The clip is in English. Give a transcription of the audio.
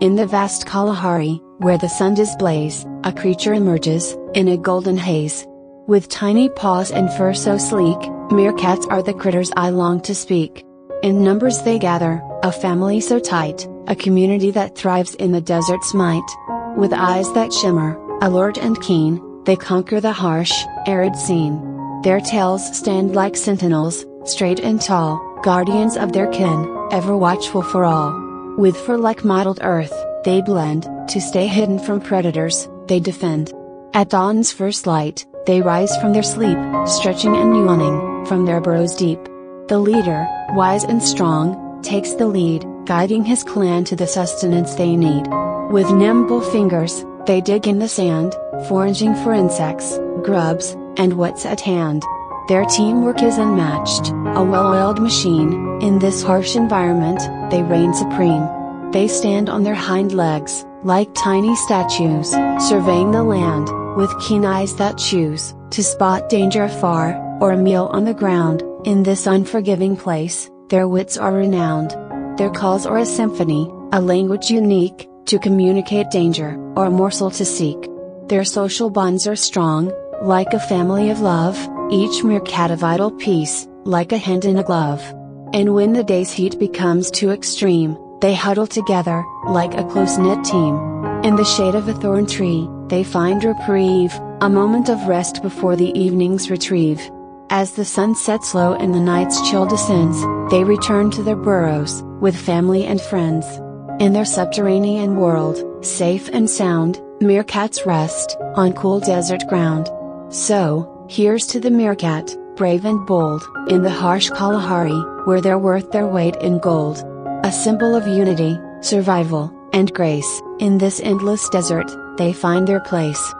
In the vast Kalahari, where the sun displays, a creature emerges, in a golden haze. With tiny paws and fur so sleek, meerkats are the critters I long to speak. In numbers they gather, a family so tight, a community that thrives in the desert's might. With eyes that shimmer, alert and keen, they conquer the harsh, arid scene. Their tails stand like sentinels, straight and tall, guardians of their kin, ever watchful for all. With fur like mottled earth, they blend, to stay hidden from predators, they defend. At dawn's first light, they rise from their sleep, stretching and yawning, from their burrows deep. The leader, wise and strong, takes the lead, guiding his clan to the sustenance they need. With nimble fingers, they dig in the sand, foraging for insects, grubs, and what's at hand. Their teamwork is unmatched, a well-oiled machine, in this harsh environment, they reign supreme. They stand on their hind legs, like tiny statues, surveying the land, with keen eyes that choose, to spot danger afar, or a meal on the ground, in this unforgiving place, their wits are renowned. Their calls are a symphony, a language unique, to communicate danger, or a morsel to seek. Their social bonds are strong, like a family of love, each meerkat a vital piece, like a hand in a glove. And when the day's heat becomes too extreme, they huddle together, like a close-knit team. In the shade of a thorn tree, they find reprieve, a moment of rest before the evening's retrieve. As the sun sets low and the night's chill descends, they return to their burrows, with family and friends. In their subterranean world, safe and sound, meerkats rest, on cool desert ground. So, here's to the meerkat, brave and bold, in the harsh Kalahari, where they're worth their weight in gold. A symbol of unity, survival, and grace, in this endless desert, they find their place.